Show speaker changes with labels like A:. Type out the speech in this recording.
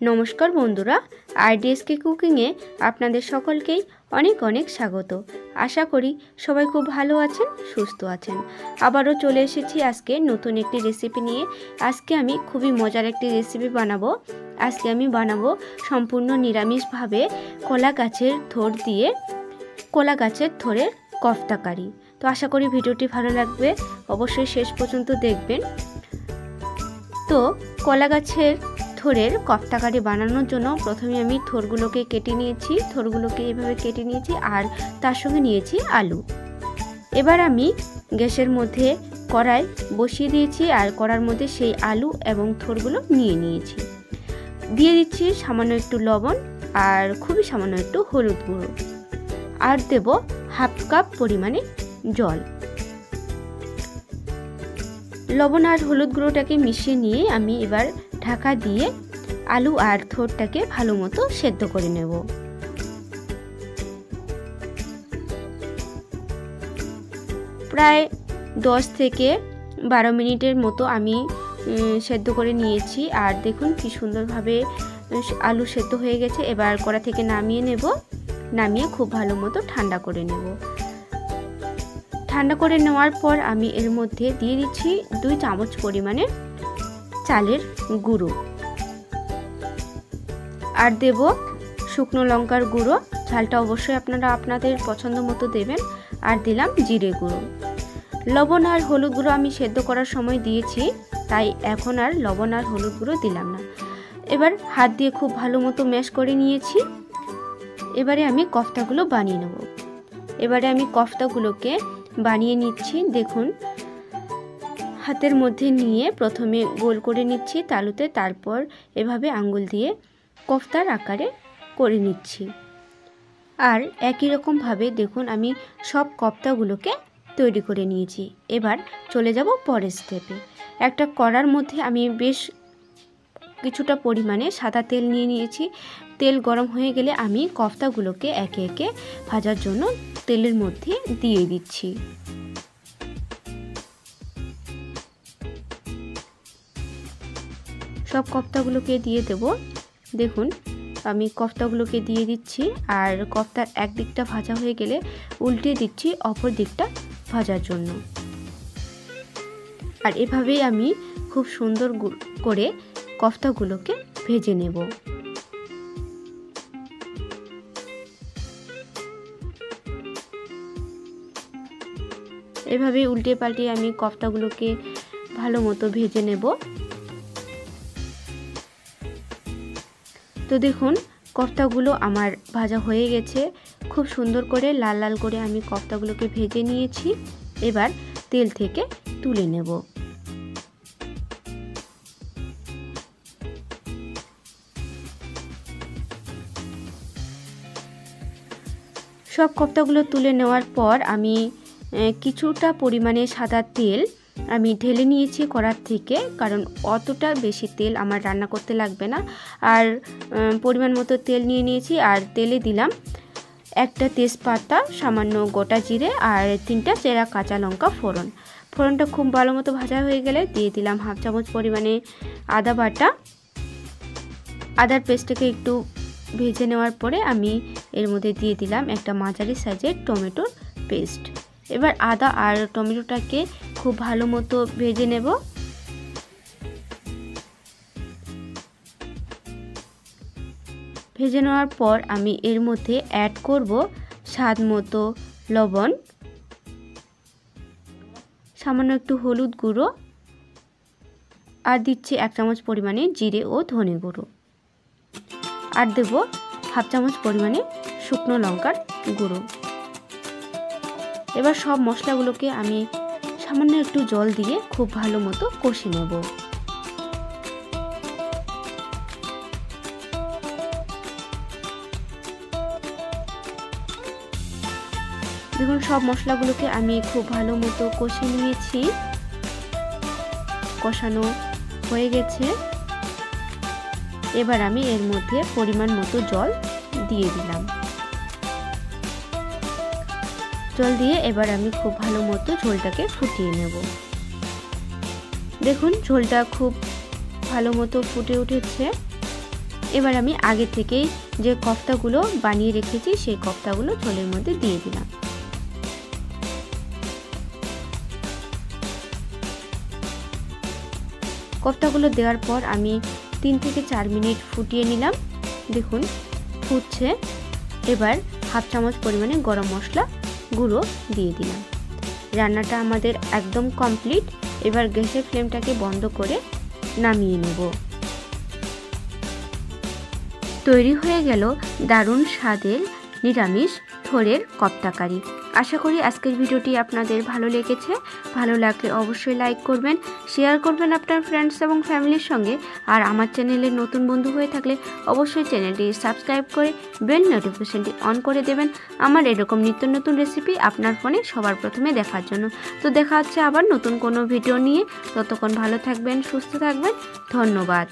A: নমস্কার বন্ধুরা আইডিএসকে কুকিংয়ে আপনাদের সকলকেই অনেক অনেক স্বাগত। আশা করি সবাই খুব ভালো আছেন, সুস্থ আছেন। আবারও চলে এসেছি আজকে নতুন একটি রেসিপি নিয়ে। আজকে আমি খুবই মজার একটি রেসিপি বানাবো। আজকে আমি বানাবো সম্পূর্ণ নিরামিষভাবে কলা গাছের থোর দিয়ে কলা গাছের থোরের কফতাকারি তো আশা করি ভিডিওটি ভালো লাগবে, অবশ্যই শেষ পর্যন্ত দেখবেন। তো কলা গাছের থোরের কফতাকারি বানানোর জন্য প্রথমে আমি থোরগুলোকে কেটে নিয়েছি, থোরগুলোকে এভাবে কেটে নিয়েছি আর তার সঙ্গে নিয়েছি আলু। এবার আমি গ্যাসের মধ্যে কড়াই বসিয়ে দিয়েছি আর কড়ার মধ্যে সেই আলু এবং থোরগুলো নিয়ে নিয়েছি। দিয়ে দিচ্ছি সামান্য একটু লবণ আর খুবই সামান্য একটু হলুদ গুঁড়ো। আর দেব হাফ কাপ পরিমাণে জল। লবণ আর হলুদ গুঁড়োটাকে মিশিয়ে নিয়ে আমি এবার ঢাকা দিয়ে আলু আর থোরটাকে ভালো মতো সেদ্ধ করে নেব। প্রায় দশ থেকে বারো মিনিটের মতো আমি সেদ্ধ করে নিয়েছি। আর দেখুন কি সুন্দরভাবে আলু সেদ্ধ হয়ে গেছে। এবার কড়া থেকে নামিয়ে নেব। নামিয়ে খুব ভালো মতো ঠান্ডা করে নেব। ঠান্ডা করে নেওয়ার পর আমি এর মধ্যে দিয়ে দিচ্ছি দুই চামচ পরিমাণে চালের গুঁড়ো। আর দেব শুকনো লঙ্কার গুঁড়ো। ঝালটা অবশ্যই আপনারা আপনাদের পছন্দ মতো দেবেন। আর দিলাম জিরে গুঁড়ো। লবণ আর হলুদ গুঁড়ো আমি সেদ্ধ করার সময় দিয়েছি, তাই এখন আর লবণ আর হলুদ গুঁড়ো দিলাম না। এবার হাত দিয়ে খুব ভালো মতো ম্যাশ করে নিয়েছি। এবারে আমি কফতাগুলো বানিয়ে নেব। এবারে আমি কফতাগুলোকে বানিয়ে নিচ্ছি, দেখুন। হাতের মধ্যে নিয়ে প্রথমে গোল করে নিচ্ছি তালুতে, তারপর এভাবে আঙ্গুল দিয়ে কফতার আকারে করে নিচ্ছি। আর একই রকমভাবে দেখুন আমি সব কপ্তাগুলোকে তৈরি করে নিয়েছি। এবার চলে যাব পরের স্টেপে একটা কড়ার মধ্যে আমি বেশ কিছুটা পরিমাণে সাদা তেল নিয়ে নিয়েছি। তেল গরম হয়ে গেলে আমি কফতাগুলোকে একে একে ভাজার জন্য তেলের মধ্যে দিয়ে দিচ্ছি। সব কফতাগুলোকে দিয়ে দেব। দেখুন, আমি কফতাগুলোকে দিয়ে দিচ্ছি আর কফতার এক দিকটা ভাজা হয়ে গেলে উল্টে দিচ্ছি অপর দিকটা ভাজার জন্য। আর এভাবেই আমি খুব সুন্দর করে কফতাগুলোকে ভেজে নেব। এভাবে উল্টে পাল্টে আমি কফতাগুলোকে ভালো মতো ভেজে নেব। তো দেখুন, কফতাগুলো আমার ভাজা হয়ে গেছে। খুব সুন্দর করে লাল লাল করে আমি কফতাগুলোকে ভেজে নিয়েছি। এবার তেল থেকে তুলে নেব। সব কফতাগুলো তুলে নেওয়ার পর আমি কিছুটা পরিমাণে সাদা তেল আমি ঢেলে নিয়েছি কড়ার থেকে, কারণ অতটা বেশি তেল আমার রান্না করতে লাগবে না। আর পরিমাণ মতো তেল নিয়ে নিয়েছি, আর তেলে দিলাম একটা তেজপাতা, সামান্য গোটা জিরে আর তিনটা চেরা কাঁচা লঙ্কা ফোড়ন। ফোড়নটা খুব ভালো মতো ভাজা হয়ে গেলে দিয়ে দিলাম হাফ চামচ পরিমাণে আদা বাটা। আদার পেস্টটাকে একটু ভেজে নেওয়ার পরে আমি এর মধ্যে দিয়ে দিলাম একটা মাঝারি সাইজের টমেটোর পেস্ট। এবার আদা আর টমেটোটাকে খুব ভালো মতো ভেজে নেব। ভেজে নেওয়ার পর আমি এর মধ্যে অ্যাড করব স্বাদ মতো লবণ, সামান্য একটু হলুদ গুঁড়ো, আর দিচ্ছি এক চামচ পরিমাণে জিরে ও ধনে গুঁড়ো। আর দেব হাফ চামচ পরিমাণে শুকনো লঙ্কার গুঁড়ো। এবার সব মশলাগুলোকে আমি সামান্য একটু জল দিয়ে খুব ভালো মতো কষে নেব। দেখুন, সব মশলাগুলোকে আমি খুব ভালো মতো কষে নিয়েছি। কষানো হয়ে গেছে। এবার আমি এর মধ্যে পরিমাণ মতো জল দিয়ে দিলাম। জল দিয়ে এবার আমি খুব ভালো মতো ঝোলটাকে ফুটিয়ে নেব। দেখুন, ঝোলটা খুব ভালো মতো ফুটে উঠেছে। এবার আমি আগে থেকেই যে কফতাগুলো বানিয়ে রেখেছি, সেই কফতাগুলো ঝোলের মধ্যে দিয়ে দিলাম। কফতাগুলো দেওয়ার পর আমি তিন থেকে চার মিনিট ফুটিয়ে নিলাম। দেখুন, ফুটছে। এবার হাফ চামচ পরিমাণে গরম মশলা গুঁড়ো দিয়ে দিলাম। রান্নাটা আমাদের একদম কমপ্লিট এবার গ্যাসের ফ্লেমটাকে বন্ধ করে নামিয়ে নেব। তৈরি হয়ে গেল দারুণ স্বাদের নিরামিষ থোরের কপ্তাকারি। আশা করি আজকের ভিডিওটি আপনাদের ভালো লেগেছে। ভালো লাগলে অবশ্যই লাইক করবেন শেয়ার করবেন আপনার ফ্রেন্ডস এবং ফ্যামিলির সঙ্গে। আর আমার চ্যানেলে নতুন বন্ধু হয়ে থাকলে অবশ্যই চ্যানেলটি সাবস্ক্রাইব করে বেল নোটিফিকেশনটি অন করে দেবেন। আমার এরকম নিত্য নতুন রেসিপি আপনার ফোনে সবার প্রথমে দেখার জন্য। তো দেখা হচ্ছে আবার নতুন কোনো ভিডিও নিয়ে। ততক্ষণ ভালো থাকবেন, সুস্থ থাকবেন। ধন্যবাদ।